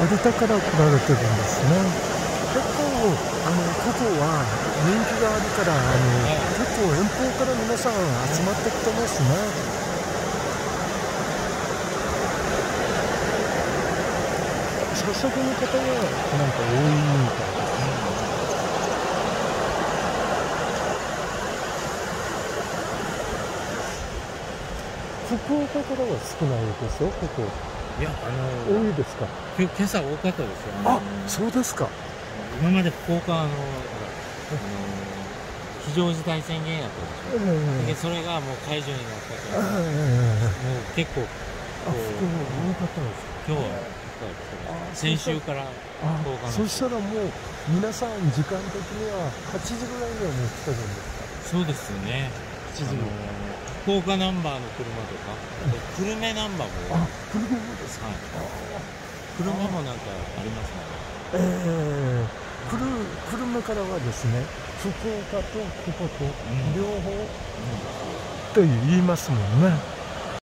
有田から来られてるんですね。結構あのここは人気があるからあの、結構遠方から皆さん集まってきてますね。社食の方がなんか多いみたい福岡からは少ないですよ、ここ。いや、あの多いですか？今朝多かったですよ、ね。あ、そうですか。今まで福岡あの、あの非常事態宣言やったでしょ。えでそれがもう解除になったから、もう結構あ、福岡多かったです。今日はあ先週からあ福岡のそしたらもう皆さん時間的には8時ぐらいにはもう来てるんですかそうですよね。8時あの福岡ナンバーの車とか、久留米ナンバーも、はい、あ車もですか？久留米もなんかありますね。ええ久留久留米からはですね福岡とここと両方。って言いますもんね